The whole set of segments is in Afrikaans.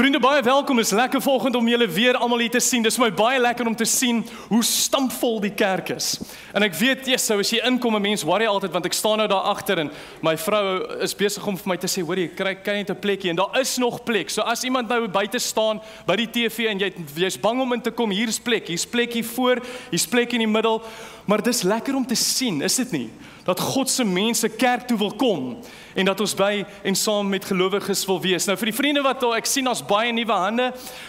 Vriende, baie welkom. Is lekker vanoggend om julle weer almal hier te sien. Dis my baie lekker om te sien hoe stampvol die kerk is. En ek weet, yes, sou as jy inkom, 'n mens worry altyd want ek staan nou daar agter en my vrou is besig om vir my te sê, "Hoor jy, kry kry net 'n plekkie." En daar is nog plek. So as iemand nou buite staan by die TV en jy jy's bang om in te kom, hier's plek. Hier's plek hier voor, hier's plek in die middel. Maar dis lekker om te sien, is dit nie? Dat God se mense kerk toe wil kom en dat ons by en saam met gelowiges wil wees. Nou vir die vriende wat ek sien ons baie nuwe hande.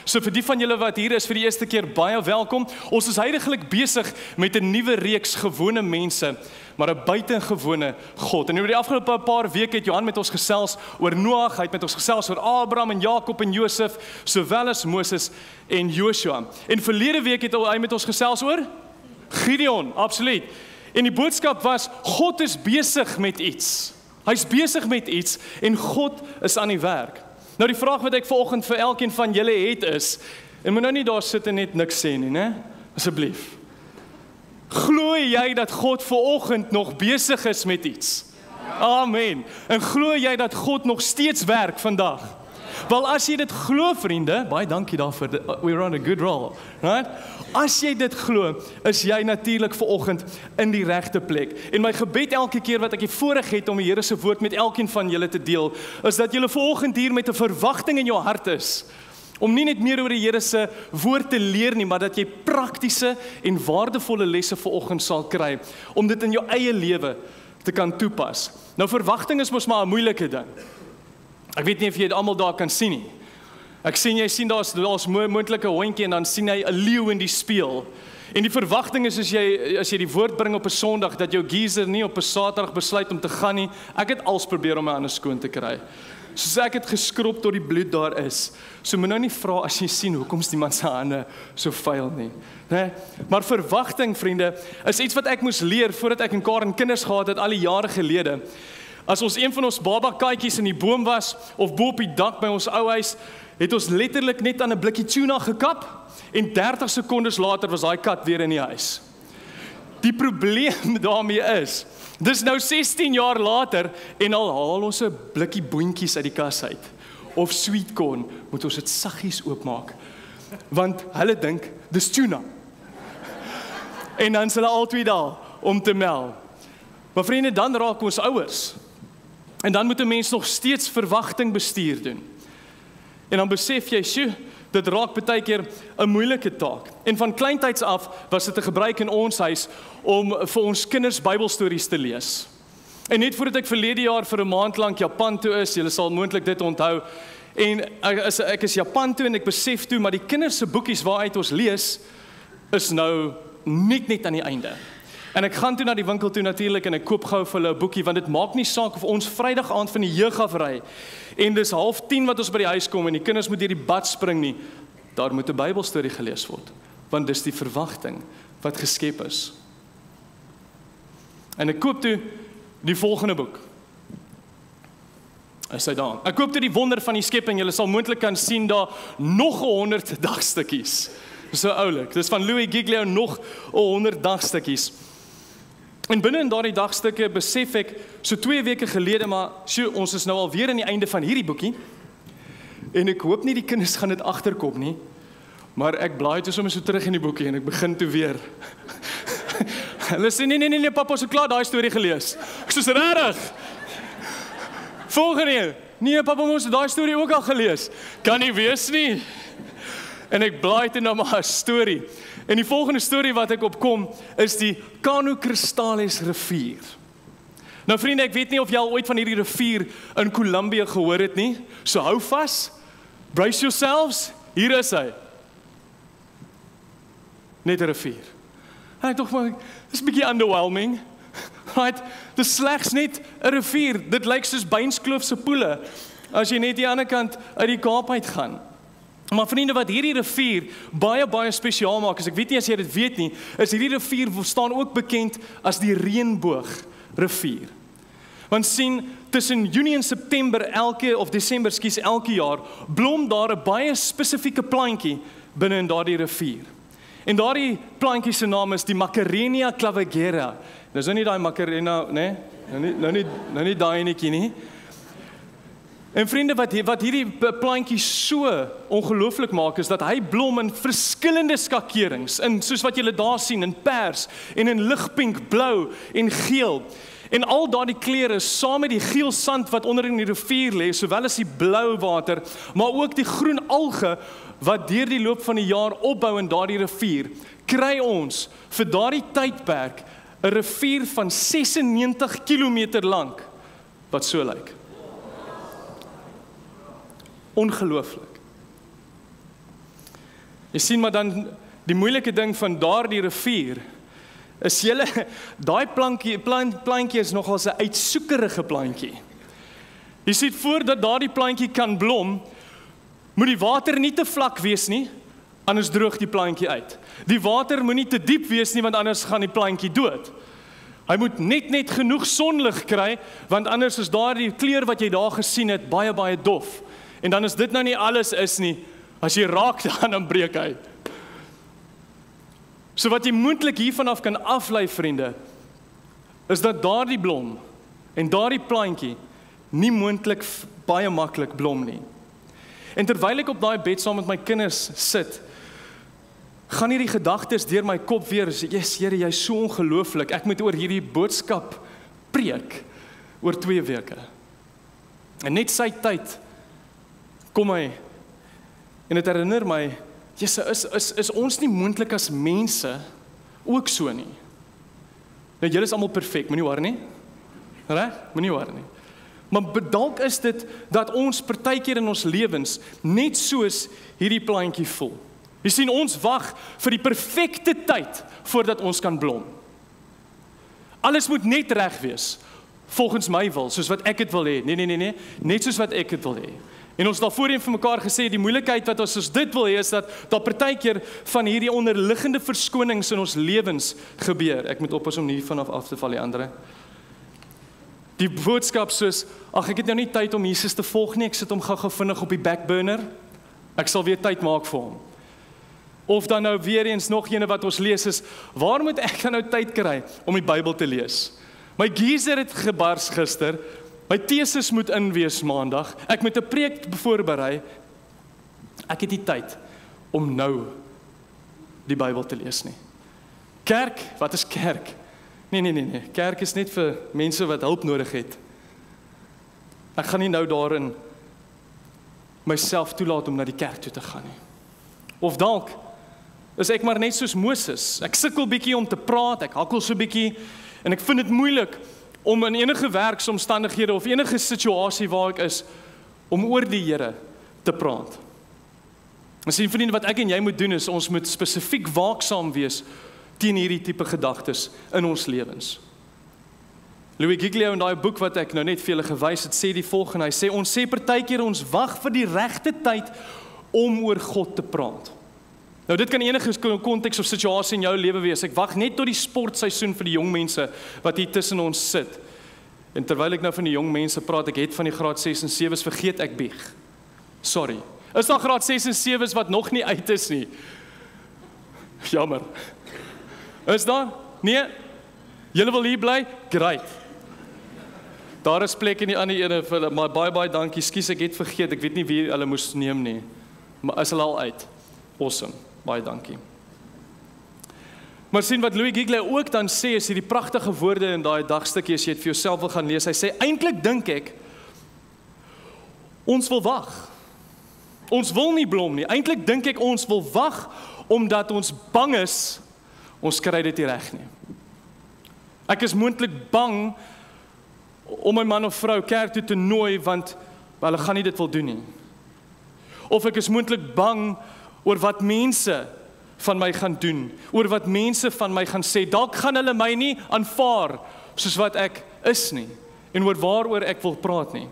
So vir die van julle wat hier is vir die eerste keer baie welkom. Ons is heidaglik besig met 'n nuwe reeks gewone mense, maar 'n buitengewone God. En oor die afgelope paar weke het Johan met ons gesels oor Noag, hy het met ons gesels oor Abraham en Jakob en Josef, sowel as Moses en Joshua. En verlede week het hy met ons gesels oor Gideon, absoluut. En die boodskap was God is besig met iets. Hy's besig met iets en God is aan die werk. Nou die vraag wat ek vanoggend vir elkeen van julle het is, en moet nou nie daar sit en net niks sê nie, né? Asseblief. Glo jy dat God vanoggend nog besig is met iets? Amen. En glo jy dat God nog steeds werk vandag? Wel as jy dit glo vriende, baie dankie daarvoor. We're on a good roll, right? As jy dit glo, is jy natuurlik ver oggend in die regte plek. En my gebed elke keer wat ek die voorreg het om die Here se woord met elkeen van julle te deel, is dat julle ver oggend hier met 'n verwagting in jou hart is om nie net meer oor die Here se woord te leer nie, maar dat jy praktiese en waardevolle lesse ver oggend sal kry om dit in jou eie lewe te kan toepas. Nou verwagting is mos maar 'n moeilike ding. Ek weet nie of jy dit almal daar kan sien nie. Ek sien jy sien daar's daar's moontlike hondjie en dan sien hy 'n leeu in die spieël. En die verwagting is as jy as jy die woord bring op 'n Sondag dat jou geyser nie op 'n Saterdag besluit om te gaan nie. Ek het als probeer om my hande skoon te kry. Soos ek het geskrob tot die bloed daar is. So moet nou nie vra as jy sien hoekom is die man se hande so vuil nie. Né? Maar verwagting vriende is iets wat ek moes leer voordat ek en Karen kinders gehad het al die jare gelede. As ons een van ons baba katjies in die boom was of bo op die dak by ons ou huis, het ons letterlik net aan 'n blikkie tuna gekap en 30 sekondes later was daai kat weer in die huis. Die probleem daarmee is, dis nou 16 jaar later en al haal ons 'n blikkie boontjies uit die kas uit of sweet corn, moet ons dit saggies oopmaak. Want hulle dink dis tuna. En dan is hulle altyd daar om te mel. Maar vriende, dan raak ons ouers. En dan moet 'n mens nog steeds verwagting bestuur doen. En dan besef jy, "Sjoe, dit raak baie keer 'n moeilike taak." En van kleintyds af was dit 'n gebruik in ons huis om vir ons kinders Bybelstories te lees. En net voordat ek verlede jaar vir 'n maand lank Japan toe is, julle sal moontlik dit onthou, en ek is ek is Japan toe en ek besef toe maar die kinders se boekies waaruit ons lees is nou net net aan die einde. En ek gaan toe na die winkel toe natuurlik en ek koop gou vir hulle 'n boekie want dit maak nie saak of ons Vrydag aand van die jeug af ry en dis 0.30 wat ons by die huis kom en die kinders moet deur die bad spring nie. Daar moet 'n Bybelstorie gelees word want dis die verwagting wat geskep is. En ek koop toe die volgende boek. Hy daar? Ek koop toe die wonder van die skepping. Jy sal moontlik kan sien daar nog 100 dagstukkies. So oulik. Dis van Louis Giglio nog 100 dagstukkies. En binne in daardie dagstukke besef ek so 2 weke gelede maar sjo ons is nou al weer aan die einde van hierdie boekie. En ek hoop nie die kinders gaan dit agterkom nie. Maar ek blaai toe sommer so terug in die boekie en ek begin toe weer. Hulle sê nee nee nee nee pappa so klaar daai storie gelees. Ek sê regtig. Volgende een. Nee pappa moes daai storie ook al gelees. Kan nie wees nie. En ek blaai toe na my storie. En die volgende storie wat ek opkom is die Kano Cristales rivier. Nou vriende, ek weet nie of jy al ooit van hierdie rivier in Kolumbie gehoor het nie. So hou vas. Brace yourselves. Hier is hy. Net 'n rivier. Ek dink maar dis 'n bietjie underwhelming. Right? Dis slegs net 'n rivier. Dit lyk soos Beinskloof se poele as jy net die ander kant uit die Kaap uit gaan. Maar vriende wat hierdie rivier baie baie spesiaal maak, as ek weet nie as jy dit weet nie, is hierdie rivier staan ook bekend as die reënboog rivier. Want sien, tussen Junie en September elke of Desember skies elke jaar blom daar 'n baie spesifieke plantjie binne in daardie rivier. En daardie plantjie se naam is die Macarenia clavigera. Dis nou nie daai Macarena, né? Nee? Nou nie nou nie nou nie daai enetjie nie. En vriende wat wat hierdie plantjie so ongelooflik maak is dat hy blom in verskillende skakerings, in soos wat julle daar sien in pers en in ligpink, blou en geel. En al daardie kleure saam met die geel sand wat onder in die rivier lê, sowel as die blou water, maar ook die groen alge wat deur die loop van die jaar opbou in daardie rivier, kry ons vir daardie tydperk 'n rivier van 96 km lank wat so lyk. Like. Ongelooflik. Jy sien maar dan die moeilike ding van daardie rivier is julle daai plantjie plant plantjie is nogal 'n uitsoekerige plantjie. Jy sien voordat daardie plantjie kan blom, moet die water nie te vlak wees nie, anders droog die plantjie uit. Die water moenie te diep wees nie want anders gaan die plantjie dood. Hy moet net net genoeg sonlig kry want anders is daardie kleur wat jy daar gesien het baie baie dof. En dan is dit nou nie alles is nie. As jy raak dan dan breek hy. So wat jy moontlik hiervan af kan aflei vriende is dat daardie blom en daardie plantjie nie moontlik baie maklik blom nie. En terwyl ek op daai bed saam met my kinders sit, gaan hierdie gedagtes deur my kop weer. Jesus Here, jy's so ongelooflik. Ek moet oor hierdie boodskap preek oor 2 weke. En net sy tyd kom hy en dit herinner my Jesus is is is ons nie moontlik as mense ook so nie. Nou julle is almal perfek, moenie worry nie. Reg? Moenie worry nie. Maar dalk is dit dat ons partykeer in ons lewens net soos hierdie plantjie voel. Jy sien ons wag vir die perfekte tyd voordat ons kan blom. Alles moet net reg wees volgens my wil, soos wat ek dit wil hê. Nee nee nee nee, net soos wat ek dit wil hê. En ons het al voorheen vir mekaar gesê die moeilikheid wat ons as dit wil hê is dat daar partykeer van hierdie onderliggende verskonings in ons lewens gebeur. Ek moet oppas om nie vanaf af te val die ander. Die boodskap soos ag ek het nou nie tyd om Jesus te volg nie, ek sit hom gou-gou vinnig op die back burner. Ek sal weer tyd maak vir hom. Of dan nou weer eens nog eene wat ons lees is, waar moet ek nou tyd kry om die Bybel te lees? My geyser het gebars gister. My teses moet in wees maandag. Ek moet 'n preek voorberei. Ek het nie tyd om nou die Bybel te lees nie. Kerk, wat is kerk? Nee nee nee nee, kerk is net vir mense wat hulp nodig het. Ek gaan nie nou daarin myself toelaat om na die kerk toe te gaan nie. Of dalk is ek maar net soos Moses. Ek sukkel bietjie om te praat, ek hakkel so bietjie en ek vind dit moeilik om in enige werksomstandighede of enige situasie waar ek is om oor die Here te praat. Ons sien vriende wat ek en jy moet doen is ons moet spesifiek waaksaam wees teen hierdie tipe gedagtes in ons lewens. Louis Giglio in daai boek wat ek nou net vir julle gewys het, sê die volgende. Hy sê ons sê partykeer ons wag vir die regte tyd om oor God te praat. Nou dit kan enige konteks of situasie in jou lewe wees. Ek wag net tot die sportseisoen vir die jong mense wat hier tussen ons sit. En terwyl ek nou van die jong mense praat, ek het van die graad 6 en 7s vergeet ek bieg. Sorry. Is daar graad 6 en 7s wat nog nie uit is nie? Jammer. Is daar? Nee. Julle wil hier bly? Great. Daar is plek in die ander ene vir hulle, maar baie baie dankie. Skus ek het vergeet. Ek weet nie wie hulle moes neem nie. Maar is hulle al uit? Awesome. Baie dankie. Maar sien wat Louis Giglio ook dan sê is hierdie pragtige woorde in daai dagstukkie as jy dit vir jouself wil gaan lees. Hy sê eintlik dink ek ons wil wag. Ons wil nie blom nie. Eintlik dink ek ons wil wag omdat ons bang is ons kry dit nie reg nie. Ek is moontlik bang om my man of vrou kerk toe te nooi want hulle gaan nie dit wil doen nie. Of ek is moontlik bang oor wat mense van my gaan doen, oor wat mense van my gaan sê. Dalk gaan hulle my nie aanvaar soos wat ek is nie en oor waaroor ek wil praat nie.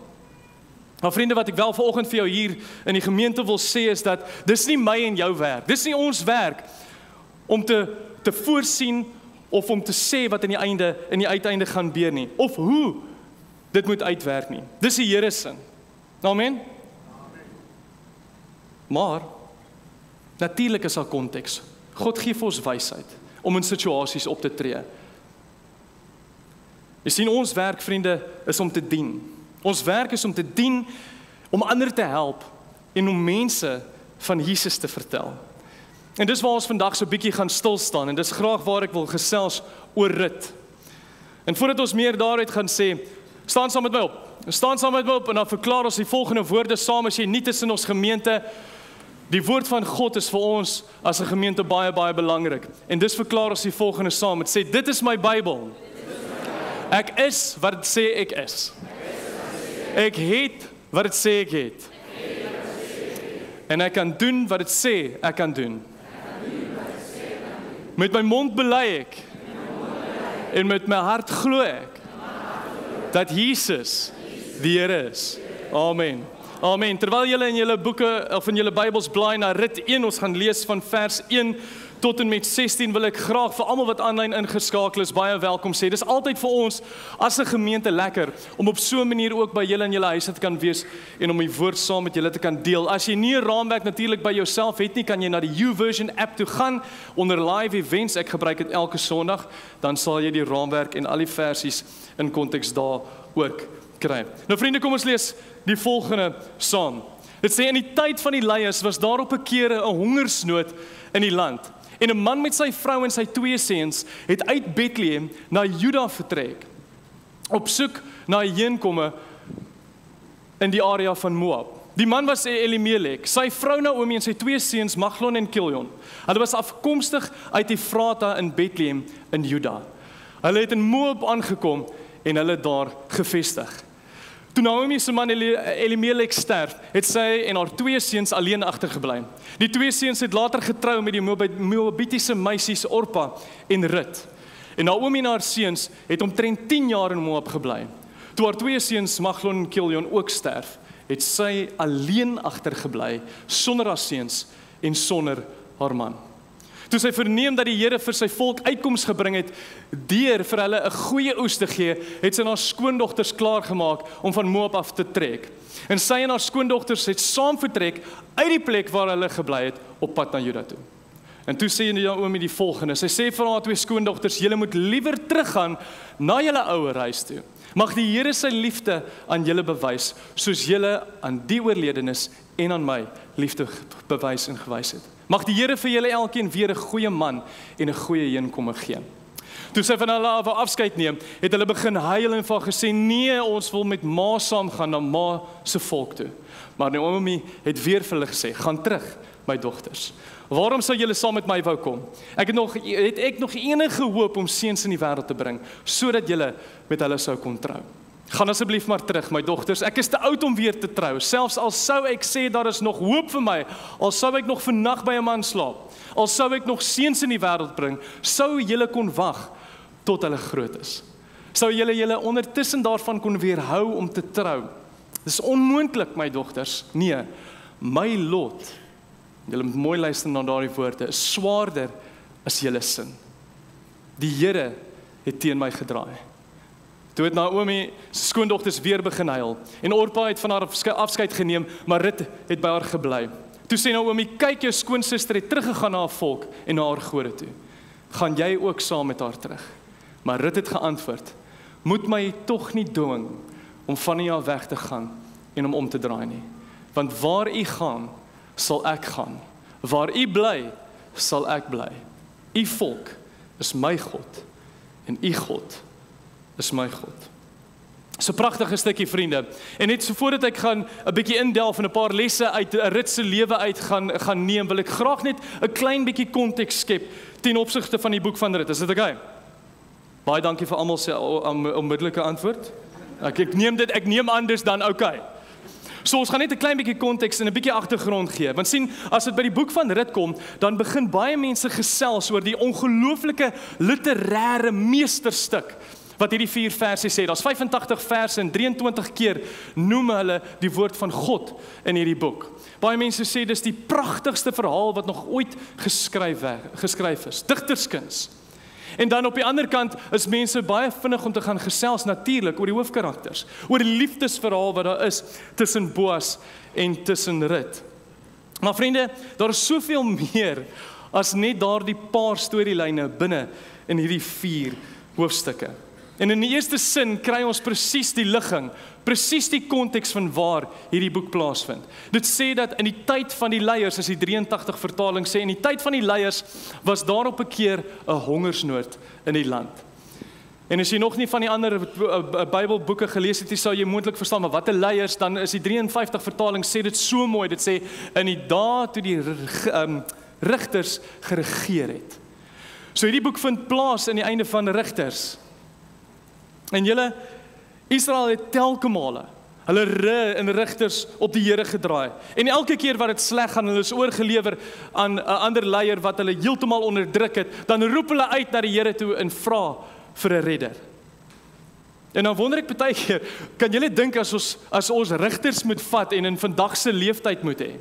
Maar vriende, wat ek wel vanoggend vir jou hier in die gemeente wil sê is dat dis nie my en jou werk. Dis nie ons werk om te te voorsien of om te sê wat aan die einde in die uiteinde gaan gebeur nie of hoe dit moet uitwerk nie. Dis die Here se. Amen. Amen. Maar Natuurlik is daar konteks. God gee vir ons wysheid om in situasies op te tree. Jy sien ons werk vriende is om te dien. Ons werk is om te dien om ander te help en om mense van Jesus te vertel. En dis waar ons vandag so bietjie gaan stil staan en dis graag waar ek wil gesels oor rit. En voordat ons meer daaruit gaan sê, staan saam met my op. Staan saam met my op en dan verklaar ons die volgende woorde saam as jy nie tussen ons gemeente Die woord van God is vir ons as 'n gemeente baie baie belangrik. En dis verklaar ons die volgende saam. Dit sê dit is my Bybel. Ek is wat dit sê ek is. Ek het wat dit sê ek het. En ek kan doen wat dit sê ek kan doen. Met my mond bely ek en met my hart glo ek dat Jesus die Here is. Amen. Amen. Terwyl julle in julle boeke of in julle Bybels blaai na Rit 1, ons gaan lees van vers 1 tot en met 16 wil ek graag vir almal wat aanlyn ingeskakel is baie welkom sê. Dis altyd vir ons as 'n gemeente lekker om op so 'n manier ook by julle in julle huise te kan wees en om die woord saam met julle te kan deel. As jy nie 'n raamwerk natuurlik by jouself het nie, kan jy na die YouVersion app toe gaan onder live events. Ek gebruik dit elke Sondag, dan sal jy die raamwerk en al die versies in konteks daar ook kry. Nou vriende, kom ons lees die volgende saam. Dit sê in die tyd van die leiers was daar op 'n keer 'n hongersnood in die land. En 'n man met sy vrou en sy twee seuns het uit Bethlehem na Juda vertrek op soek na 'n heenkomme in die area van Moab. Die man was Elimelek, sy vrou Naomi en sy twee seuns Maglon en Kilion. Hulle was afkomstig uit Efrata in Bethlehem in Juda. Hulle het in Moab aangekom en hulle daar gevestig. Toe Naomi se man Elimelek sterf, het sy en haar twee seuns alleen agtergebly. Die twee seuns het later getrou met die Moabitiese meisies Orpa en Rut. En Naomi en haar seuns het omtrent 10 jaar in Moab gebly. Toe haar twee seuns Maglon en Kilion ook sterf, het sy alleen agtergebly sonder haar seuns en sonder haar man. Toe sy verneem dat die Here vir sy volk uitkoms gebring het deur vir hulle 'n goeie oes te gee, het sy haar skoondogters klaargemaak om van Moab af te trek. En sy en haar skoondogters het saam vertrek uit die plek waar hulle gebly het op pad na Juda toe. En toe sê Naomi die volgende. Sy sê vir haar twee skoondogters: "Julle moet liewer teruggaan na julle ouer huis toe. Mag die Here sy liefde aan julle bewys, soos julle aan die oorledenes en aan my liefde bewys en gewys het." Mag die Here vir julle elkeen weer 'n goeie man en 'n goeie heenkomme gee. Toe sy van hulle af afskeid neem, het hulle begin huil en van gesê: "Nee, ons wil met ma saam gaan na ma se volk toe." Maar Naomi het weer vir hulle gesê: "Gaan terug, my dogters. Waarom sou julle saam met my wou kom? Ek het nog het ek nog enige hoop om seuns in die wêreld te bring sodat julle met hulle sou kon trou." Gaan asseblief maar terug, my dogters. Ek is te oud om weer te trou. Selfs al sou ek sê daar is nog hoop vir my, al sou ek nog vannag by 'n man slaap, al sou ek nog seuns in die wêreld bring, sou julle kon wag tot hulle groot is. Sou julle julle ondertussen daarvan kon weerhou om te trou. Dis onmoontlik, my dogters. Nee, my lot. Julle moet mooi luister na daardie woorde. Is swaarder as julle sin. Die Here het teen my gedraai. Toe het Naomi se skoondogters weer begin huil en Orpa het van haar afskeid geneem, maar Rut het by haar gebly. Toe sê Naomi: "Kyk, jou skoonsister het teruggegaan na haar volk en na haar gode toe. Gaan jy ook saam met haar terug?" Maar Rut het geantwoord: "Moet my tog nie dwing om van u af weg te gaan en om om te draai nie, want waar u gaan, sal ek gaan. Waar u bly, sal ek bly. U volk is my God en u God is my God. So pragtige stukkie vriende. En net so voordat ek gaan 'n bietjie indelf in 'n paar lesse uit 'n Rit se lewe uit gaan gaan neem, wil ek graag net 'n klein bietjie konteks skep ten opsigte van die boek van Rit. Is dit oukei? Okay? Baie dankie vir almal se onmiddellike antwoord. Ek ek neem dit ek neem anders dan oukei. Okay. So ons gaan net 'n klein bietjie konteks en 'n bietjie agtergrond gee. Want sien, as dit by die boek van Rit kom, dan begin baie mense gesels oor die ongelooflike literêre meesterstuk wat hierdie vier verse sê. Daar's 85 verse en 23 keer noem hulle die woord van God in hierdie boek. Baie mense sê dis die pragtigste verhaal wat nog ooit geskryf geskryf is. Digterskuns. En dan op die ander kant is mense baie vinnig om te gaan gesels natuurlik oor die hoofkarakters, oor die liefdesverhaal wat daar is tussen Boas en tussen Rut. Maar vriende, daar is soveel meer as net daardie paar storielyne binne in hierdie vier hoofstukke. En in die eerste sin kry ons presies die ligging, presies die konteks van waar hierdie boek plaasvind. Dit sê dat in die tyd van die leiers, as die 83 vertaling sê, in die tyd van die leiers was daar op 'n keer 'n hongersnood in die land. En as jy nog nie van die ander eh, eh, Bybelboeke gelees het, sou jy moontlik verstaan maar watter leiers dan is die 53 vertaling sê dit so mooi. Dit sê in die dae toe die um, rigters geregeer het. So hierdie boek vind plaas in die einde van Rigters. En julle Israel het telke male hulle ry in rigters op die Here gedraai. En elke keer wat dit sleg gaan, hulle is oorgelewer aan 'n ander leier wat hulle heeltemal onderdruk het, dan roep hulle uit na die Here toe en vra vir 'n redder. En dan wonder ek baie keer, kan julle dink as ons as ons rigters moet vat en in vandag se leeftyd moet hê?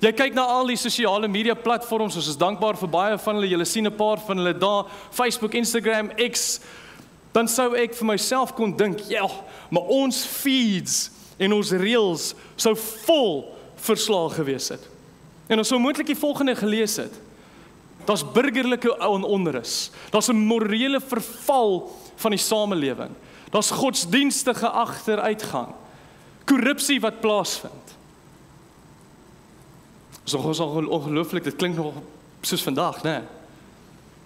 Jy kyk na al die sosiale media platforms, ons is dankbaar vir baie van hulle. Jy sien 'n paar van hulle daar, Facebook, Instagram, X, dan sou ek vir myself kon dink, ja, maar ons feeds en ons reels sou vol verslae gewees het. En ons sou moontlik die volgende gelees het. Daar's burgerlike onrus. Daar's 'n morele verval van die samelewing. Daar's godsdienstige agteruitgang. Korrupsie wat plaasvind. So ongelooflik, dit klink nog soos vandag, né? Nee?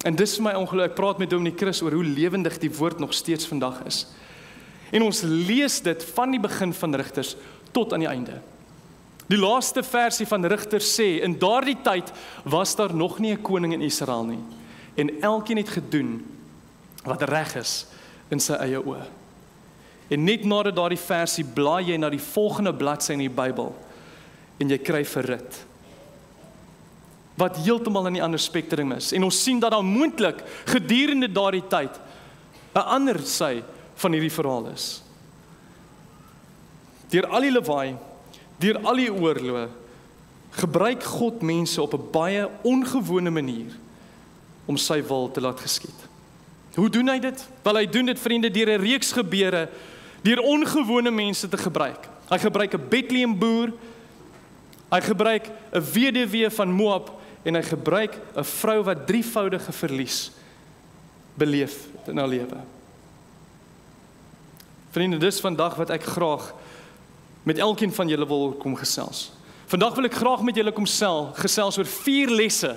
En dis vir my ongelooflik. Ek praat met Dominic Chris oor hoe lewendig die woord nog steeds vandag is. En ons lees dit van die begin van Rigters tot aan die einde. Die laaste versie van Rigters sê in daardie tyd was daar nog nie 'n koning in Israel nie en elkeen het gedoen wat reg is in sy eie oë. En net nadat daardie versie blaai jy na die volgende bladsy in die Bybel en jy kry verrit wat heeltemal in 'n ander spektrum is. En ons sien dat daar moontlik gedurende daardie tyd 'n ander sy van hierdie verhaal is. Deur al die lawaai, deur al die oorloë, gebruik God mense op 'n baie ongewone manier om sy wil te laat geskied. Hoe doen hy dit? Wel hy doen dit vriende deur 'n reeks gebeure deur ongewone mense te gebruik. Hy gebruik 'n Bethlehem boer. Hy gebruik 'n weduwee van Moab en hy gebruik 'n vrou wat drievoudige verlies beleef in haar lewe. Vriende, dis vandag wat ek graag met elkeen van julle wil kom gesels. Vandag wil ek graag met julle kom sel, gesels oor vier lesse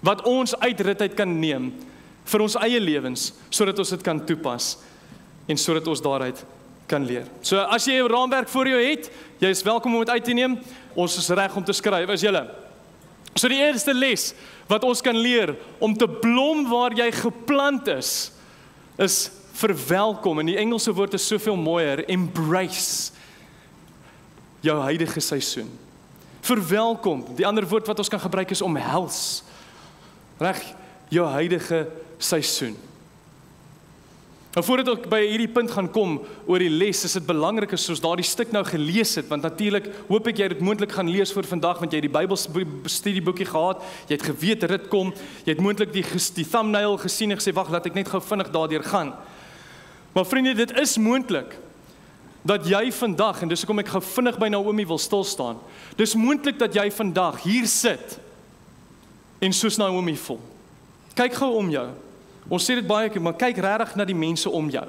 wat ons uit rit uit kan neem vir ons eie lewens sodat ons dit kan toepas en sodat ons daaruit kan leer. So as jy 'n raamwerk voor jou het, jy is welkom om dit uit te neem. Ons is reg om te skryf. Is julle? So die eerste les wat ons kan leer om te blom waar jy geplant is is verwelkom en die Engelse woord is soveel mooier embrace jou huidige seisoen. Verwelkom. Die ander woord wat ons kan gebruik is omhels. Reg jou huidige seisoen. Nou voordat ek by hierdie punt gaan kom oor die les, is dit belangrik as ons daardie stuk nou gelees het, want natuurlik hoop ek jy dit moontlik gaan lees vir vandag want jy het die Bybelstudieboekie gehad, jy het geweet dit kom, jy het moontlik die die thumbnail gesien en gesê wag, laat ek net gou vinnig daardeur gaan. Maar vriende, dit is moontlik dat jy vandag en dis hoekom ek gou vinnig by Naomi wil stil staan. Dis moontlik dat jy vandag hier sit en soos Naomi voel. Kyk gou om jou. Ons sê dit baie keer, maar kyk regtig na die mense om jou.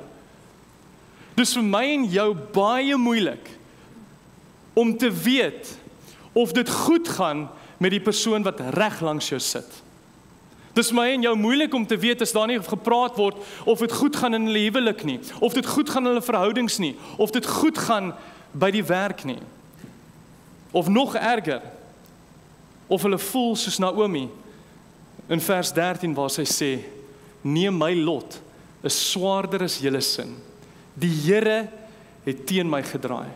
Dis vir my en jou baie moeilik om te weet of dit goed gaan met die persoon wat reg langs jou sit. Dis my en jou moeilik om te weet as daar nie gepraat word of dit goed gaan in hulle huwelik nie, of dit goed gaan in hulle verhoudings nie, of dit goed gaan by die werk nie. Of nog erger, of hulle voel soos Naomi in vers 13 waar sy sê neem my lot is swaarder as julle sin. Die Here het teen my gedraai.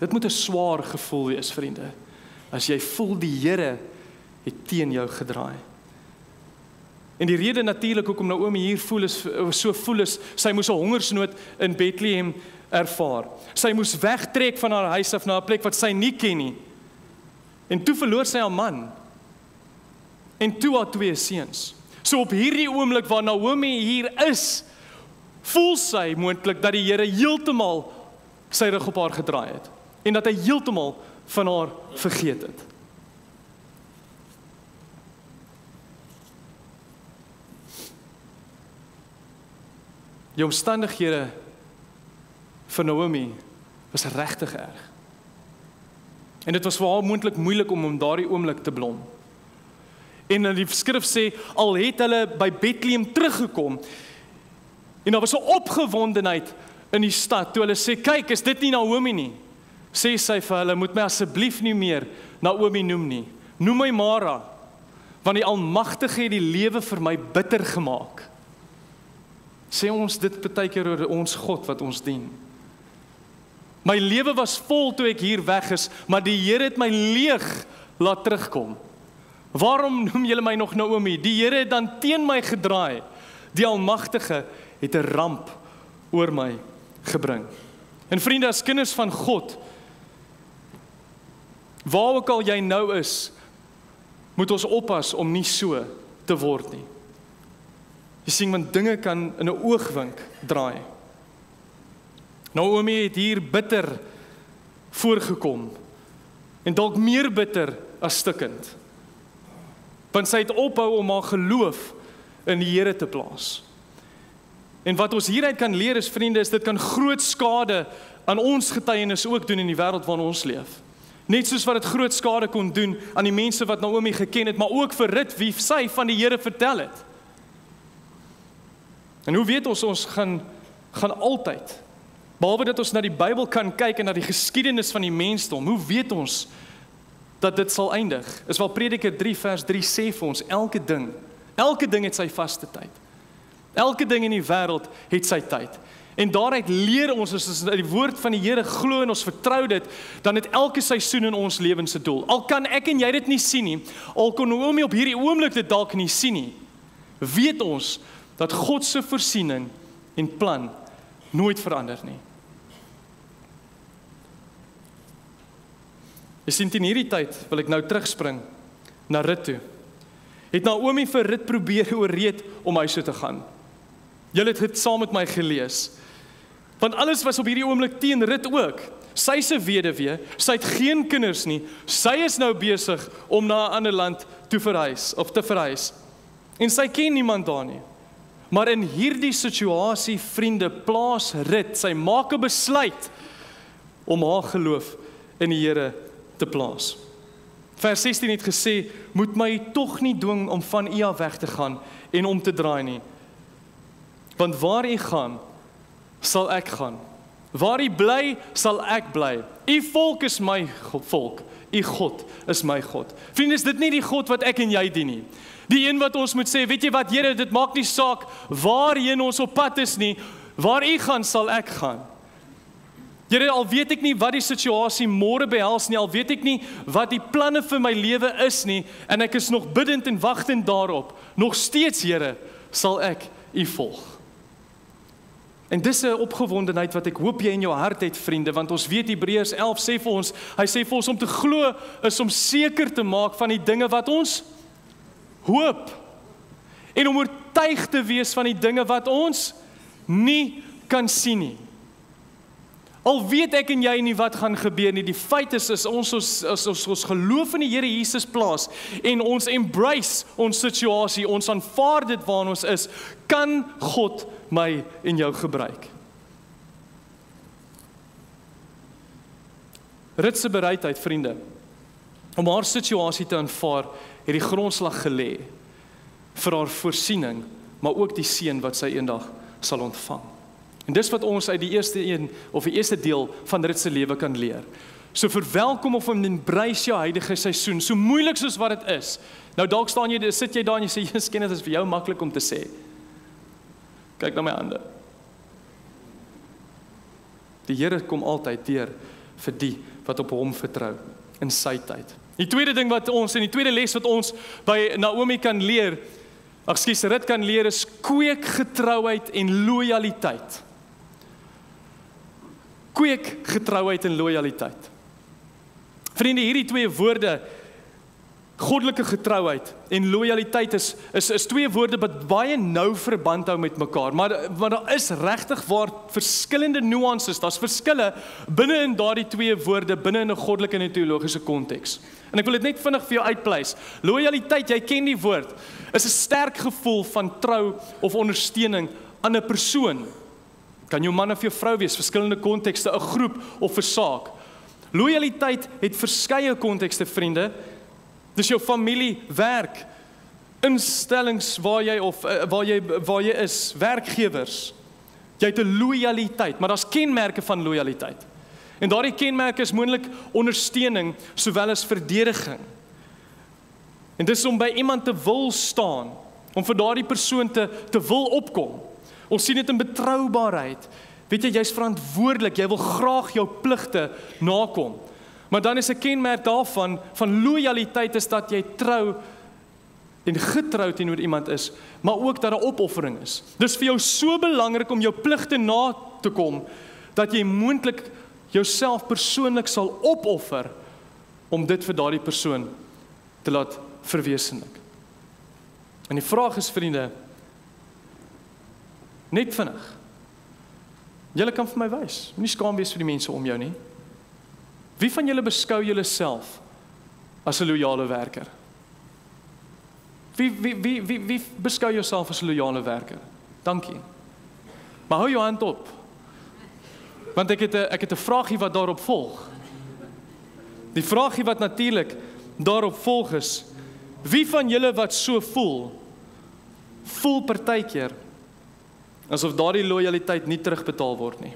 Dit moet 'n swaar gevoel wees, vriende. As jy voel die Here het teen jou gedraai. En die rede natuurlik hoekom Naomi hier voel is so voel is sy moes 'n hongersnood in Bethlehem ervaar. Sy moes wegtrek van haar huis af na 'n plek wat sy nie ken nie. En toe verloor sy haar man. En toe haar twee seuns. So op hierdie oomblik waar Naomi hier is, voel sy moontlik dat die Here heeltemal sy rug op haar gedraai het en dat hy heeltemal van haar vergeet het. Die omstandighede vir Naomi was regtig erg. En dit was vir haar moontlik moeilik om om daardie oomblik te blom. En in die skrif sê al het hulle by Bethlehem teruggekom. En daar was 'n opgewondenheid in die stad toe hulle sê kyk is dit nie Naomi nie? Sê sy vir hulle moet my asseblief nie meer Naomi noem nie. Noem my Mara want die almagtige het die lewe vir my bitter gemaak. Sê ons dit baie keer oor ons God wat ons dien. My lewe was vol toe ek hier weg is, maar die Here het my leeg laat terugkom. Waarom noem julle my nog Naomi? Die Here het dan teen my gedraai. Die Almagtige het 'n ramp oor my gebring. En vriende, as kinders van God, waar ook al jy nou is, moet ons oppas om nie so te word nie. Jy sien want dinge kan in 'n oogwink draai. Naomi het hier bitter voorgekom en dalk meer bitter as stikkend. Want sy het ophou om haar geloof in die Here te plaas. En wat ons hieruit kan leer is vriende, is dit kan groot skade aan ons getuienis ook doen in die wêreld waarin ons leef. Net soos wat dit groot skade kon doen aan die mense wat Naomi geken het, maar ook vir Rut wie sy van die Here vertel het. En hoe weet ons ons gaan gaan altyd Behalwe dat ons na die Bybel kan kyk en na die geskiedenis van die mensdom, hoe weet ons dat dit sal eindig? Is wel Prediker 3 vers 3 sê vir ons elke ding, elke ding het sy vaste tyd. Elke ding in die wêreld het sy tyd. En daaruit leer ons as ons die woord van die Here glo en ons vertrou dit, dan het elke seisoen in ons lewens se doel. Al kan ek en jy dit nie sien nie, al kon Naomi op hierdie oomblik dit dalk nie sien nie, weet ons dat God se voorsiening en plan nooit verander nie. Jy sien in hierdie tyd wil ek nou terugspring na Rut toe. Het Naomi vir Rut probeer ooreed om huis toe te gaan. Julle het dit saam met my gelees. Want alles was op hierdie oomblik teen Rut ook. Sy se weduwee, sy het geen kinders nie. Sy is nou besig om na 'n ander land toe verhuis of te verhuis. En sy ken niemand daar nie. Maar in hierdie situasie, vriende, plaas Rut, sy maak 'n besluit om haar geloof in die Here te plaas. Vers 16 het gesê, "Moet my tog nie dwing om van U af weg te gaan en om te draai nie. Want waar U gaan, sal ek gaan. Waar U bly, sal ek bly. U volk is my volk. U God is my God." Vriende, is dit nie die God wat ek en jy dien nie? Die een wat ons moet sê, weet jy wat Here, dit maak nie saak waarheen ons op pad is nie, waar U gaan sal ek gaan. Here, al weet ek nie wat die situasie môre behels nie, al weet ek nie wat die planne vir my lewe is nie en ek is nog bidtend en wagtend daarop, nog steeds Here, sal ek U volg. En dis 'n opgewondenheid wat ek hoop jy in jou hart het, vriende, want ons weet Hebreërs 11 sê vir ons, hy sê vir ons om te glo is om seker te maak van die dinge wat ons hoop en om oortuig te wees van die dinge wat ons nie kan sien nie. Al weet ek en jy nie wat gaan gebeur nie. Die feit is is ons ons ons, ons, ons geloof in die Here Jesus plaas en ons embrace ons situasie, ons aanvaar dit waar ons is, kan God my en jou gebruik. Ritse bereidheid, vriende, om haar situasie te aanvaar, het die grondslag gelê vir haar voorsiening, maar ook die seën wat sy eendag sal ontvang. En dis wat ons uit die eerste een of die eerste deel van Rut se lewe kan leer. So verwelkom of embrace jou huidige seisoen, so moeilik soos wat dit is. Nou dalk staan jy sit jy daar en jy sê Jesus ken dit is vir jou maklik om te sê. Kyk na my hande. Die Here kom altyd deur vir die wat op hom vertrou in sy tyd. Die tweede ding wat ons en die tweede les wat ons by Naomi kan leer, ag skus, Rut kan leer is kweek getrouheid en lojaliteit kweek getrouheid en lojaliteit. Vriende, hierdie twee woorde goddelike getrouheid en lojaliteit is is is twee woorde wat baie nou verband hou met mekaar, maar maar daar is regtig waar verskillende nuances, daar's verskille binne in daardie twee woorde binne in 'n goddelike en teologiese konteks. En ek wil dit net vinnig vir jou uitpleis. Lojaliteit, jy ken die woord, is 'n sterk gevoel van trou of ondersteuning aan 'n persoon Kan jou man of jou vrou wees, verskillende kontekste, 'n groep of 'n saak. Loyaliteit het verskeie kontekste, vriende. Dis jou familie, werk, instellings waar jy of uh, waar jy waar jy is, werkgewers. Jy het 'n loyaliteit, maar daar's kenmerke van loyaliteit. En daardie kenmerke is moontlik ondersteuning sowel as verdediging. En dis om by iemand te wil staan, om vir daardie persoon te te wil opkom. Ons sien dit in betroubaarheid. Weet jy, jy's verantwoordelik, jy wil graag jou pligte nakom. Maar dan is 'n kenmerk daarvan van loyaliteit is dat jy trou en getrou teenoor iemand is, maar ook dat 'n opoffering is. Dis vir jou so belangrik om jou pligte na te kom dat jy moontlik jouself persoonlik sal opoffer om dit vir daardie persoon te laat verwesenlik. En die vraag is vriende, net vinnig. Julle kan vir my wys. Moenie skaam wees vir die mense om jou nie. Wie van julle beskou julleself as 'n loyale werker? Wie wie wie wie wie beskou jouself as 'n loyale werker? Dankie. Maar hou jou hand op. Want ek het 'n ek het 'n vraagie wat daarop volg. Die vraagie wat natuurlik daarop volg is: Wie van julle wat so voel, voel partykeer asof daardie lojaliteit nie terugbetaal word nie?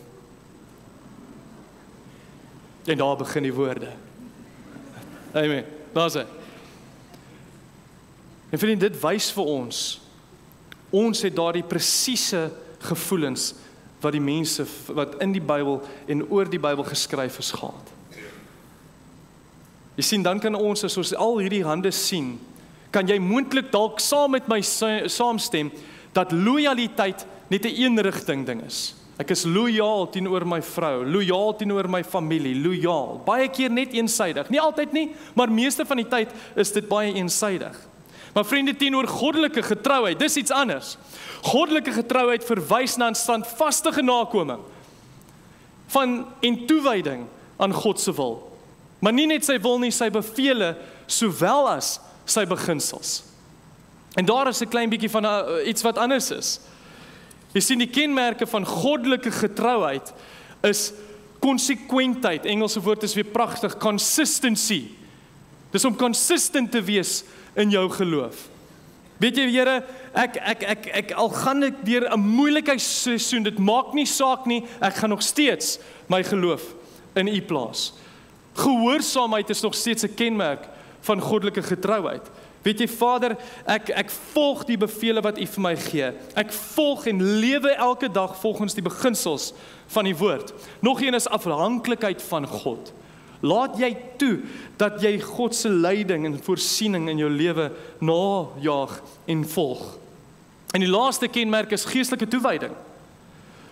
En daar begin die woorde. Amen. Daar's hy. En vriend, dit wys vir ons ons het daardie presiese gevoelens wat die mense wat in die Bybel en oor die Bybel geskryf is gehad. Jy sien dan kan ons as ons al hierdie hande sien, kan jy moontlik dalk saam met my saamstem dat lojaliteit net 'n eenrigting ding is. Ek is lojaal teenoor my vrou, lojaal teenoor my familie, lojaal. Baie keer net eensaidig. Nie altyd nie, maar meeste van die tyd is dit baie eensaidig. Maar vriende teenoor goddelike getrouheid, dis iets anders. Goddelike getrouheid verwys na 'n standvaste nakoming van en toewyding aan God se wil. Maar nie net sy wil nie, sy bevele sowel as sy beginsels. En daar is 'n klein bietjie van uh, iets wat anders is. Jy sien die kenmerke van goddelike getrouheid is konsekwentheid. Engelse woord is weer pragtig, consistency. Dis om consistent te wees in jou geloof. Weet jy Here, ek ek ek ek al gaan ek deur 'n moeilikheidsseisoen, dit maak nie saak nie, ek gaan nog steeds my geloof in U plaas. Gehoorsaamheid is nog steeds 'n kenmerk van goddelike getrouheid. Weet jy Vader, ek ek volg die beveelings wat U vir my gee. Ek volg en lewe elke dag volgens die beginsels van die woord. Nog een is afhanklikheid van God. Laat jy toe dat jy God se leiding en voorsiening in jou lewe najaag en volg. En die laaste kenmerk is geestelike toewyding.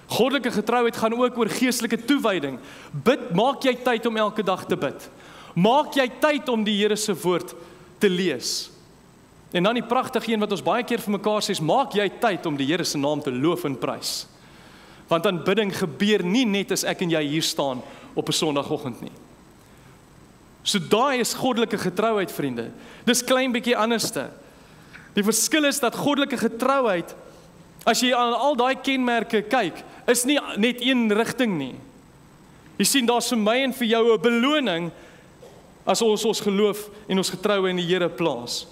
Goddelike getrouheid gaan ook oor geestelike toewyding. Bid, maak jy tyd om elke dag te bid. Maak jy tyd om die Here se woord te lees. En dan die pragtige een wat ons baie keer vir mekaar sê, maak jy tyd om die Here se naam te loof en prys. Want aanbidding gebeur nie net as ek en jy hier staan op 'n Sondagoggend nie. So daai is goddelike getrouheid, vriende. Dis klein bietjie anderste. Die verskil is dat goddelike getrouheid as jy aan al daai kenmerke kyk, is nie net een rigting nie. Jy sien daar's vir my en vir jou 'n beloning as ons ons geloof en ons getroue in die Here plaas.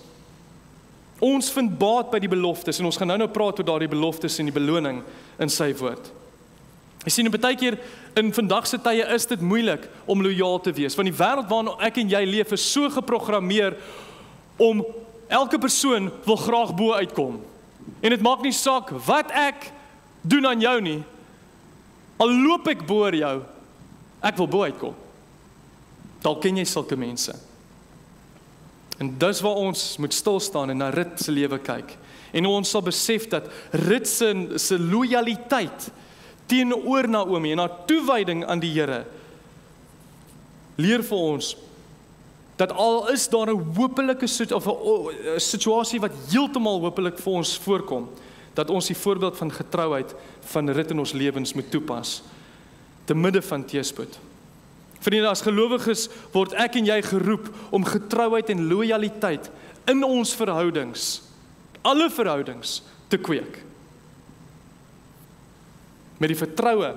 Ons vind baat by die beloftes en ons gaan nou-nou praat oor daardie beloftes en die beloning in sy woord. Jy sien baie keer in vandag se tye is dit moeilik om lojaal te wees want die wêreld waarin ek en jy leef is so geprogrammeer om elke persoon wil graag bo uitkom. En dit maak nie saak wat ek doen aan jou nie. Al loop ek bo jou, ek wil bo uitkom. Dalk ken jy sulke mense. En dis waar ons moet stil staan en na Rut se lewe kyk. En ons sal besef dat Rut se se lojaliteit teenoor Naomi en haar toewyding aan die Here leer vir ons dat al is daar 'n hopelike of 'n situasie wat heeltemal hopelik vir ons voorkom, dat ons die voorbeeld van getrouheid van Rut in ons lewens moet toepas te midde van teëspoed. Vriende, as gelowiges word ek en jy geroep om getrouheid en lojaliteit in ons verhoudings, alle verhoudings te kweek. met die vertroue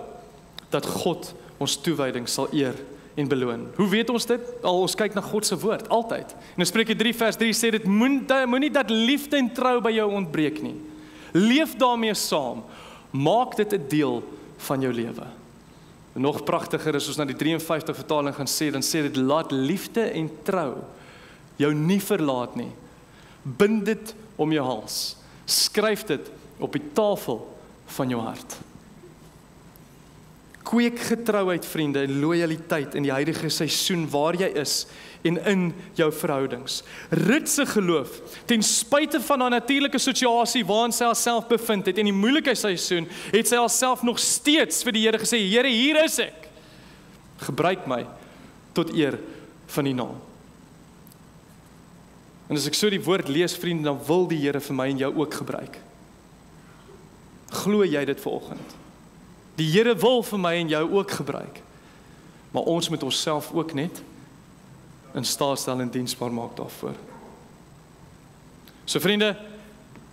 dat God ons toewyding sal eer en beloon. Hoe weet ons dit? Al ons kyk na God se woord altyd. En in Spreuke 3 vers 3 sê dit moenie moenie dat liefde en trou by jou ontbreek nie. Leef daarmee saam. Maak dit 'n deel van jou lewe. Nog pragtiger is ons na die 53 vertaling gaan sê, dan sê dit laat liefde en trou jou nie verlaat nie. Bind dit om jou hals. Skryf dit op die tafel van jou hart. Kweek getrouheid vriende en lojaliteit in die huidige seisoen waar jy is en in jou verhoudings. Rit se geloof ten spyte van haar natuurlike situasie waarin sy haarself bevind het en die moeilike seisoen, het sy haarself nog steeds vir die Here gesê: "Here, hier is ek. Gebruik my tot eer van U naam." En as ek so die woord lees vriende, dan wil die Here vir my en jou ook gebruik. Glo jy dit vanoggend? Die Here wil vir my en jou ook gebruik. Maar ons moet onsself ook net in staat stel en diensbaar maak daarvoor. So vriende,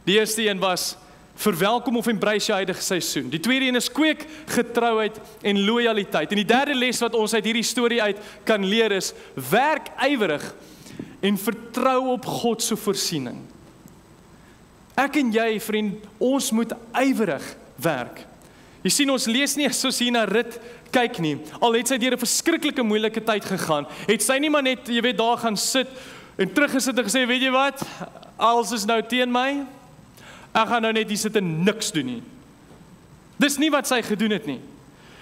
die eerste een was verwelkom of embrace jou huidige seisoen. Die tweede een is kweek getrouheid en lojaliteit. En die derde les wat ons uit hierdie storie uit kan leer is werk ywerig en vertrou op God se voorsiening. Ek en jy vriend, ons moet ywerig werk. Jy sien ons lees nie soos hier na rit kyk nie. Al het sy deur 'n verskriklike moeilike tyd gegaan, het sy nie maar net, jy weet, daar gaan sit en teruggesit en gesê, "Weet jy wat? Alles is nou teen my. Ek gaan nou net hier sit en niks doen nie." Dis nie wat sy gedoen het nie.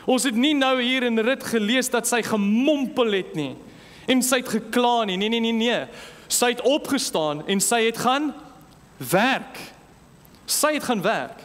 Ons het nie nou hier in rit gelees dat sy gemompel het nie en sy het gekla nie. Nee nee nee nee. Sy het opgestaan en sy het gaan werk. Sy het gaan werk.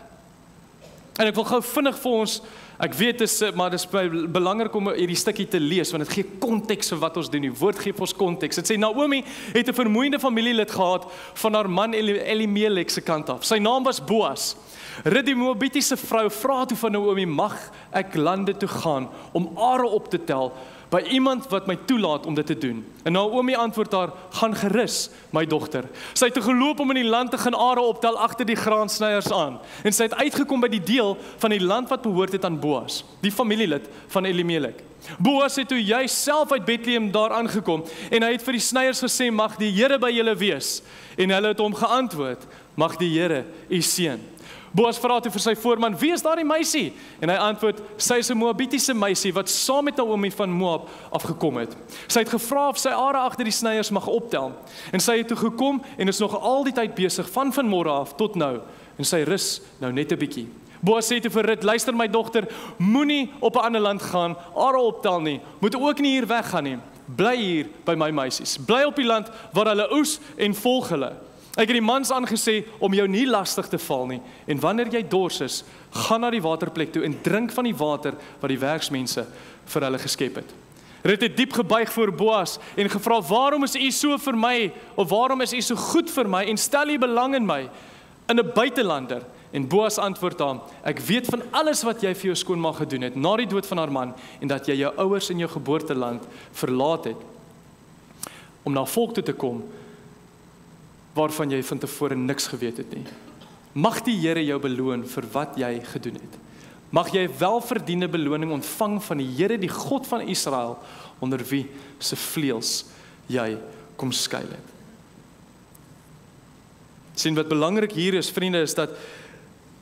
En ek wil gou vinnig vir ons ek weet dit is maar dit is belangrik om hierdie stukkie te lees want dit gee konteks vir wat ons doen. Die woord gee ons konteks. Dit sê Naomi het 'n vermoeiende familielid gehad van haar man Elimelek se kant af. Sy naam was Boas. Rut die Moabitiese vrou vra toe van Naomi mag ek lande toe gaan om are op te tel by iemand wat my toelaat om dit te doen. En Naomi antwoord haar: "Gaan gerus, my dogter." Sy het geloop om in die land te gaan are optel agter die graansnyers aan. En sy het uitgekom by die deel van die land wat behoort het aan Boas, die familielid van Elimelek. Boas het toe jy self uit Bethlehem daar aangekom en hy het vir die snyers gesê: "Mag die Here by julle wees." En hulle het hom geantwoord: "Mag die Here u seën." Boas vra toe vir sy voorman: "Wie is daardie meisie?" En hy antwoord: "Sy is 'n Moabitiese meisie wat saam met Naomi van Moab afgekom het. Sy het gevra of sy are agter die snyers mag optel. En sy het toe gekom en is nog al die tyd besig van vanmôre af tot nou en sy rus nou net 'n bietjie." Boas sê te vir Rut: "Luister my dogter, moenie op 'n ander land gaan, are optel nie. Moet ook nie hier weggaan nie. Bly hier by my meisies. Bly op die land waar hulle oes en volg hulle." Ek het die mans aangesê om jou nie lastig te val nie en wanneer jy dors is, gaan na die waterplek toe en drink van die water wat die werksmense vir hulle geskep het. Rut het diep gebuig voor Boas en gevra: "Waarom is u so vir my of waarom is u so goed vir my en stel u belang in my in 'n buitelander?" En Boas antwoord haar: "Ek weet van alles wat jy vir jou skoonma gedoen het na die dood van haar man en dat jy jou ouers en jou geboorteland verlaat het om na volk toe te kom waarvan jy van tevore niks geweet het nie. Mag die Here jou beloon vir wat jy gedoen het. Mag jy welverdiende beloning ontvang van die Here, die God van Israel, onder wie se vleuels jy kom skuil het. Sien wat belangrik hier is, vriende, is dat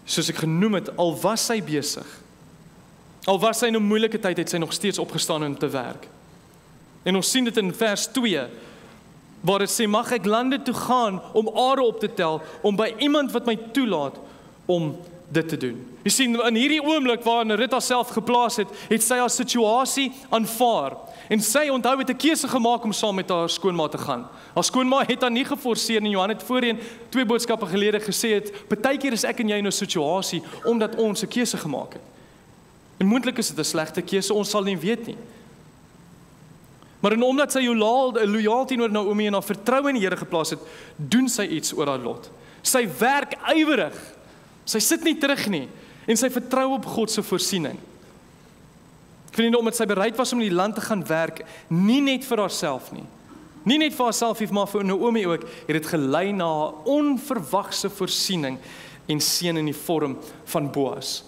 soos ek genoem het, al was sy besig. Al was sy in 'n moeilike tyd, het sy nog steeds opgestaan om te werk. En ons sien dit in vers 2 waar dit sê mag ek lande toe gaan om are op te tel om by iemand wat my toelaat om dit te doen. Jy sien in hierdie oomblik waarin Rita self geplaas het, het sy haar situasie aanvaar en sy onthou het 'n keuse gemaak om saam met haar skoonma te gaan. Haar skoonma het haar nie geforseer nie. Johan het voorheen twee boodskappe gelede gesê het, "Partykeer is ek en jy in 'n situasie omdat ons 'n keuse gemaak het." En moontlik is dit 'n slegte keuse, ons sal nie weet nie. Maar en omdat sy loyaal loyaal teenoor Naomi en haar vertroue in die Here geplaas het, doen sy iets oor haar lot. Sy werk ywerig. Sy sit nie terug nie en sy vertrou op God se voorsiening. Vriende, omdat sy bereid was om in die land te gaan werk, nie net vir haarself nie. Nie net vir haarself nie, maar vir Naomi ook, het dit gelei na 'n onverwagse voorsiening en seën in die vorm van Boas.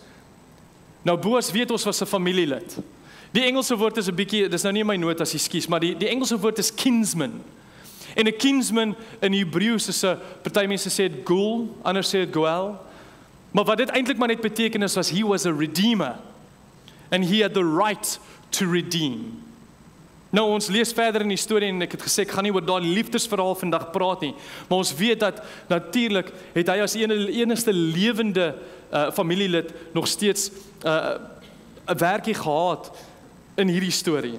Nou Boas weet ons was 'n familielid. Die Engelse woord is 'n bietjie, dis nou nie in my notas, ekskuus, maar die die Engelse woord is kinsman. En 'n kinsman in Hebreëus is 'n party mense sê dit ghoul, ander sê dit goel. Maar wat dit eintlik maar net beteken is was he was a redeemer. And he had the right to redeem. Nou ons lees verder in die storie en ek het gesê ek gaan nie oor daai liefdesverhaal vandag praat nie, maar ons weet dat natuurlik het hy as een enigste lewende uh, familielid nog steeds 'n uh, werkie gehad in hierdie storie.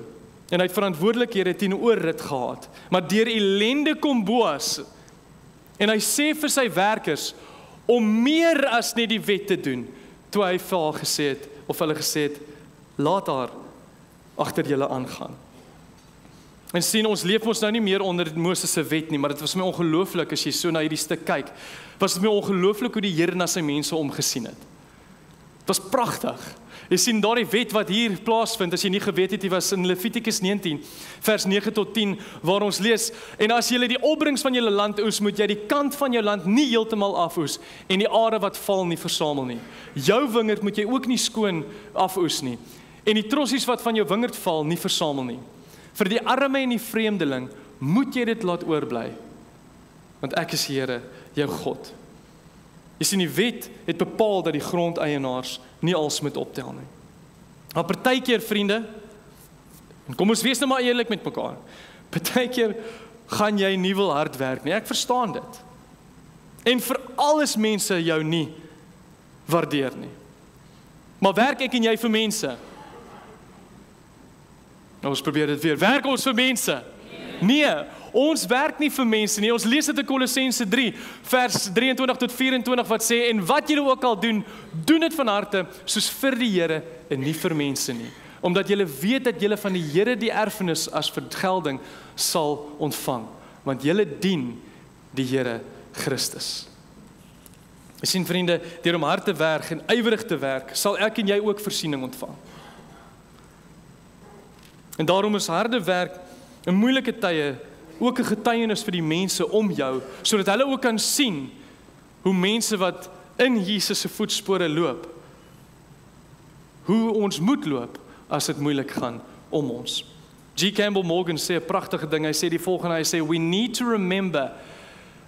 En hy het verantwoordelikhede teenoor dit gehad. Maar deur ellende kom Boas en hy sê vir sy werkers om meer as net die wet te doen, toe hy vir haar gesê het of hulle gesê het laat haar agter julle aangaan. En sien ons leef ons nou nie meer onder Moses se wet nie, maar dit was my ongelooflik as jy so na hierdie stuk kyk. Was dit my ongelooflik hoe die Here na sy mense omgesien het. Dit was pragtig. Jy sien daardie wet wat hier plaasvind, as jy nie geweet het jy was in Levitikus 19 vers 9 tot 10 waar ons lees en as jy die opbrengs van jou land oes, moet jy die kant van jou land nie heeltemal afoes en die are wat val nie versamel nie. Jou wingerd moet jy ook nie skoon afoes nie en die trossies wat van jou wingerd val nie versamel nie. Vir die arme en die vreemdeling moet jy dit laat oorbly. Want ek is Here, jou God. Jy sien die wet het bepaal dat die grondeienaars nie als moet optel nie. Maar partykeer vriende, en kom ons wees nou maar eerlik met mekaar. Partykeer gaan jy nie wil hard werk nie. Ek verstaan dit. En vir alles mense jou nie waardeer nie. Maar werk ek en jy vir mense? Nou ons probeer dit weer. Werk ons vir mense? Nee, ons werk nie vir mense nie. Ons lees dit in Kolossense 3 vers 23 tot 24 wat sê en wat julle ook al doen, doen dit van harte soos vir die Here en nie vir mense nie, omdat julle weet dat julle van die Here die erfenis as vergelding sal ontvang, want julle dien die Here Christus. Ons sien vriende, deur om hard te werk en ywerig te werk, sal ek en jy ook voorsiening ontvang. En daarom is harde werk in moeilike tye ook 'n getuienis vir die mense om jou sodat hulle ook kan sien hoe mense wat in Jesus se voetspore loop hoe ons moet loop as dit moeilik gaan om ons. G Campbell Morgan sê 'n pragtige ding. Hy sê die volgende, hy sê we need to remember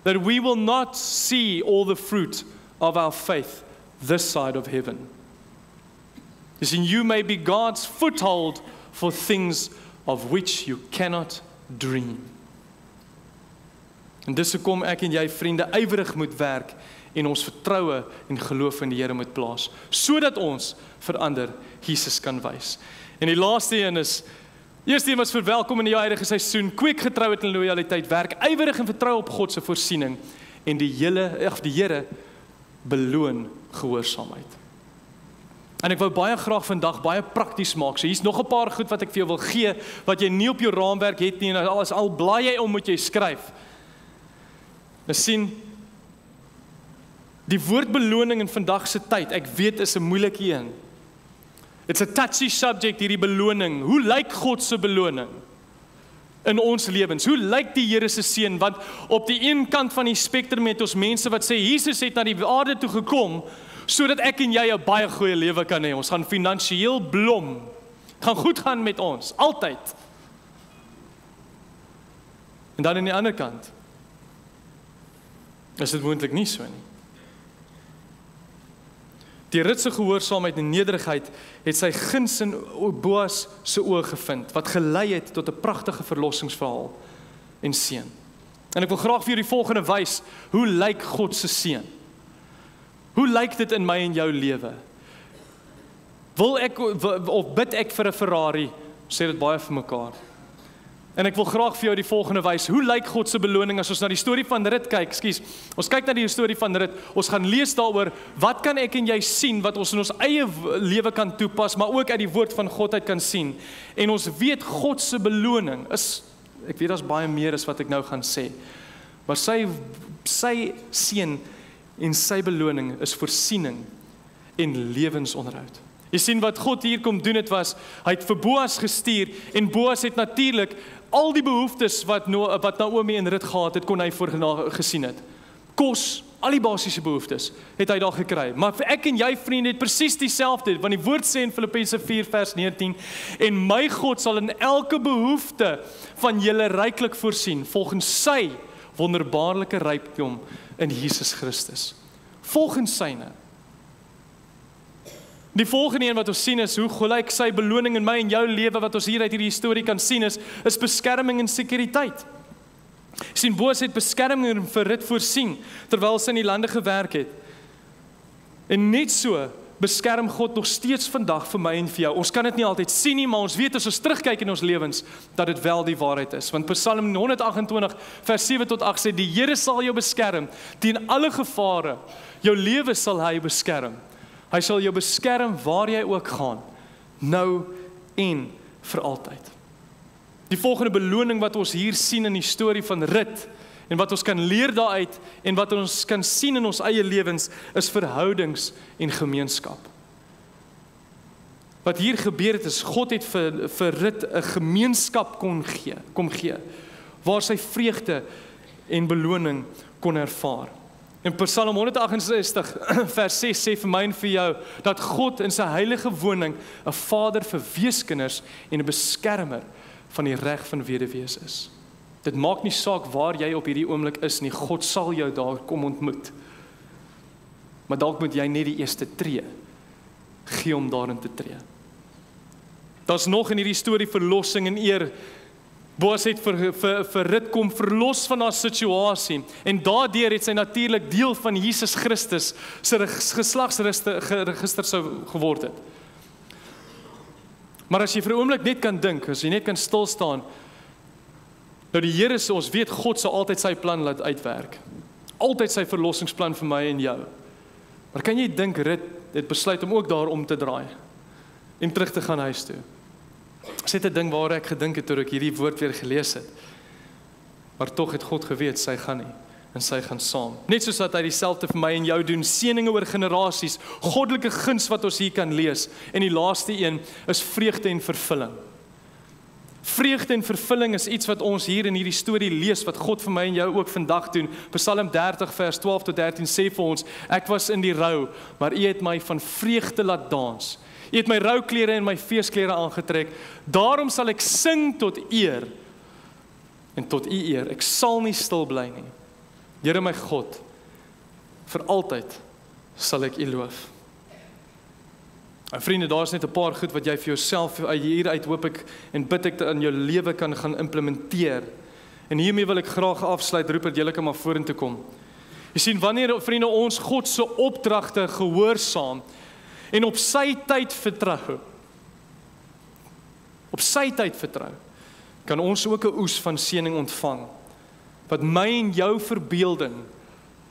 that we will not see all the fruit of our faith this side of heaven. As in you may be God's foothold for things of which you cannot dream. En dis hoekom ek en jy vriende ywerig moet werk en ons vertroue en geloof in die Here moet plaas sodat ons verander Jesus kan wys. En die laaste een is eerste een was verwelkom in die huidige seisoen, kweek getrouheid en lojaliteit, werk ywerig en vertrou op God se voorsiening en die hele of die Here beloon gehoorsaamheid. En ek wou baie graag vandag baie prakties maak. So hier's nog 'n paar goed wat ek vir jou wil gee wat jy nie op jou raamwerk het nie en alles al blaai jy om moet jy skryf. Ons sien die woord beloning in vandag se tyd. Ek weet is 'n moeilike een. It's a touchy subject hierdie beloning. Hoe lyk God se beloning? in ons lewens. Hoe lyk die Here se seën? Want op die een kant van die spektrum het ons mense wat sê Jesus het na die aarde toe gekom sodat ek en jy 'n baie goeie lewe kan hê. Ons gaan finansiëel blom. Dit gaan goed gaan met ons, altyd. En dan aan die ander kant is dit moontlik nie so nie. Die ritse gehoorsaamheid en nederigheid het sy guns in Boas se oë gevind wat gelei het tot 'n pragtige verlossingsverhaal en seën. En ek wil graag vir julle die volgende wys, hoe lyk God se seën? Hoe lyk dit in my en jou lewe? Wil ek of bid ek vir 'n Ferrari? Sê dit baie vir mekaar. En ek wil graag vir jou die volgende wys. Hoe lyk God se beloning as ons na die storie van Rut kyk? Ekskuus. Ons kyk na die storie van Rut. Ons gaan lees daaroor wat kan ek en jy sien wat ons in ons eie lewe kan toepas, maar ook uit die woord van God uit kan sien. En ons weet God se beloning is ek weet daar's baie meer as wat ek nou gaan sê. Maar sy sy seën en sy beloning is voorsiening en lewensonderhoud. Jy sien wat God hier kom doen het was hy het vir Boas gestuur en Boas het natuurlik al die behoeftes wat no, wat Naomi en Rut gehad het kon hy voor gesien het. Kos, Al die basiese behoeftes het hy daar gekry. Maar vir ek en jy vriende het presies dieselfde, want die woord sê in Filippense 4 vers 19 en my God sal in elke behoefte van julle ryklik voorsien volgens sy wonderbaarlike rykdom in Jesus Christus. Volgens syne. Die volgende een wat ons sien is hoe gelyk sy beloning in my en jou lewe wat ons hier uit hierdie storie kan sien is is beskerming en sekuriteit sien Boas het beskerming vir Rut voorsien terwyl sy in die lande gewerk het. En net so beskerm God nog steeds vandag vir my en vir jou. Ons kan dit nie altyd sien nie, maar ons weet as ons terugkyk in ons lewens dat dit wel die waarheid is. Want Psalm 128 vers 7 tot 8 sê die Here sal jou beskerm teen alle gevare. Jou lewe sal hy beskerm. Hy sal jou beskerm waar jy ook gaan, nou en vir altyd. Die volgende beloning wat ons hier sien in die storie van Rut en wat ons kan leer daaruit en wat ons kan sien in ons eie lewens is verhoudings en gemeenskap. Wat hier gebeur het is God het vir vir Rut 'n gemeenskap kon gee, kom gee waar sy vreugde en beloning kon ervaar. In Psalm 168 vers 6 sê vir my en vir jou dat God in sy heilige woning 'n Vader vir weeskinders en 'n beskermer van die reg van weduwees is. Dit maak nie saak waar jy op hierdie oomblik is nie, God sal jou daar kom ontmoet. Maar dalk moet jy net die eerste tree gee om daarin te tree. Daar's nog in hierdie storie verlossing en eer. Boas het vir vir vir rit kom verlos van haar situasie en daardeur het sy natuurlik deel van Jesus Christus se geslagsregister sou geword het. Maar as jy vir 'n oomblik net kan dink, as jy net kan stil staan, nou die Here sê ons weet God sal altyd sy plan laat uitwerk. Altyd sy verlossingsplan vir my en jou. Maar kan jy dink Rit het besluit om ook daar om te draai en terug te gaan huis toe? Dis net 'n ding waar ek gedink het toe ek hierdie woord weer gelees het. Maar tog het God geweet sy gaan nie en sy gaan saam. Net soos dat hy dieselfde vir my en jou doen, seëninge oor generasies, goddelike guns wat ons hier kan lees. En die laaste een is vreugde en vervulling. Vreugde en vervulling is iets wat ons hier in hierdie storie lees wat God vir my en jou ook vandag doen. Psalm 30 vers 12 tot 13 sê vir ons: Ek was in die rou, maar U het my van vreugde laat dans. U het my rouklere en my feesklere aangetrek. Daarom sal ek sing tot eer en tot U eer. Ek sal nie stil bly nie. Here my God, vir altyd sal ek U loof. En vriende, daar's net 'n paar goed wat jy vir jouself hier uit hoop ek en bid ek in jou lewe kan gaan implementeer. En hiermee wil ek graag afsluit, roep dat julle kan maar vorentoe kom. Jy sien wanneer vriende ons God se opdragte gehoorsaam en op sy tyd vertrou. Op sy tyd vertrou. Kan ons ook 'n oes van seëning ontvang wat my en jou verbeelding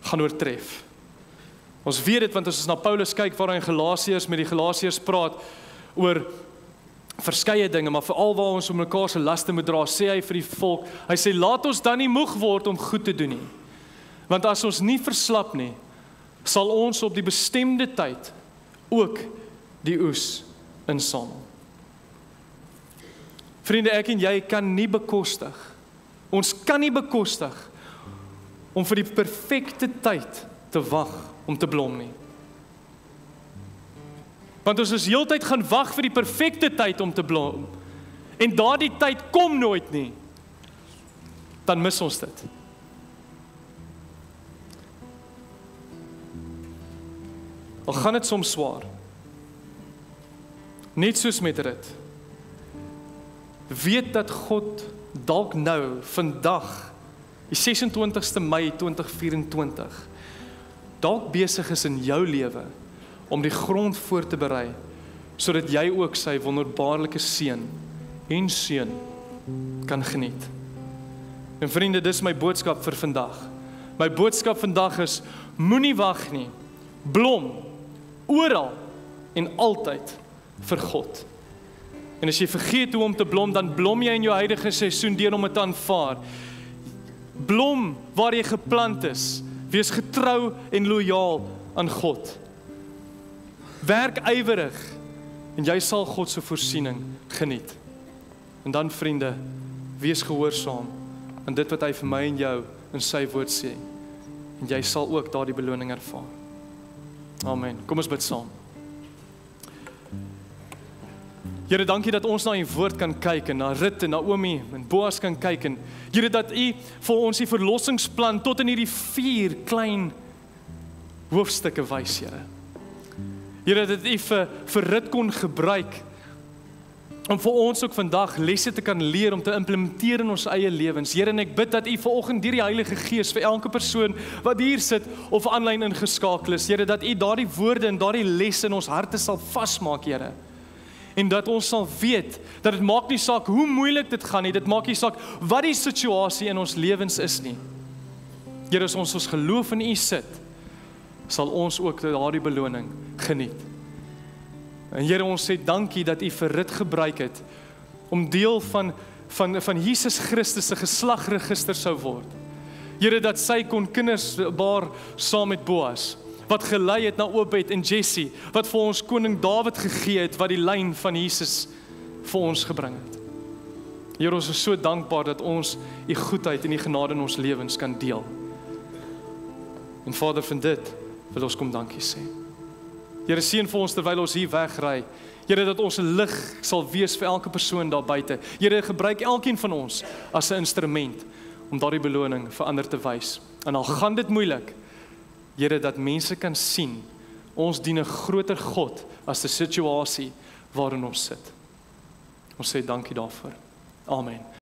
gaan oortref. Ons weet dit want as ons na Paulus kyk waar hy in Galasiërs met die Galasiërs praat oor verskeie dinge, maar veral waar ons om mekaar se laste moet dra, sê hy vir die volk, hy sê laat ons dan nie moeg word om goed te doen nie. Want as ons nie verslap nie, sal ons op die bestemde tyd ook die oes insamel. Vriende, ek en jy kan nie bekostig Ons kan nie bekostig om vir die perfekte tyd te wag om te blom nie. Want ons is heeltyd gaan wag vir die perfekte tyd om te blom. En daardie tyd kom nooit nie. Dan mis ons dit. Al gaan dit soms swaar. Net soos met dit. Weet dat God dalk nou vandag die 26ste Mei 2024 dalk besig is in jou lewe om die grond voor te berei sodat jy ook sy wonderbaarlike seën en seën kan geniet. En vriende, dis my boodskap vir vandag. My boodskap vandag is moenie wag nie. Blom oral en altyd vir God. En as jy vergeet hoe om te blom, dan blom jy in jou huidige seisoen deur om dit te aanvaar. Blom waar jy geplant is. Wees getrou en lojaal aan God. Werk ywerig en jy sal God se voorsiening geniet. En dan vriende, wees gehoorsaam aan dit wat hy vir my en jou in sy woord sê. en jy sal ook daardie beloning ervaar. Amen. Kom ons bid saam. Here, dankie dat ons na u woord kan kyk en na Rut en Naomi en Boas kan kyk en Here dat u vir ons die verlossingsplan tot in hierdie vier klein hoofstukke wys, Here. Here dat u vir vir Rut kon gebruik om vir ons ook vandag lesse te kan leer om te implementeer in ons eie lewens. Here, en ek bid dat U vanoggend deur die Heilige Gees vir elke persoon wat hier sit of aanlyn ingeskakel is, Here, dat U daardie woorde en daardie lesse in ons harte sal vasmaak, Here. En dat ons sal weet dat dit maak nie saak hoe moeilik dit gaan nie, dit maak nie saak wat die situasie in ons lewens is nie. Here, as ons ons geloof in U sit, sal ons ook daardie beloning geniet. En Here ons sê dankie dat U vir rit gebruik het om deel van van van Jesus Christus se geslagregister sou word. Here dat sy kon kinders baar saam met Boas wat gelei het na Obed en Jesse wat vir ons koning Dawid gegee het wat die lyn van Jesus vir ons gebring het. Here ons is so dankbaar dat ons u goedheid en u genade in ons lewens kan deel. En Vader van dit wil ons kom dankie sê. Here seën vir ons terwyl ons hier wegry. Here dat ons 'n lig sal wees vir elke persoon daar buite. Here gebruik elkeen van ons as 'n instrument om daardie beloning vir ander te wys. En al gaan dit moeilik, Here dat mense kan sien ons dien 'n groter God as die situasie waarin ons sit. Ons sê dankie daarvoor. Amen.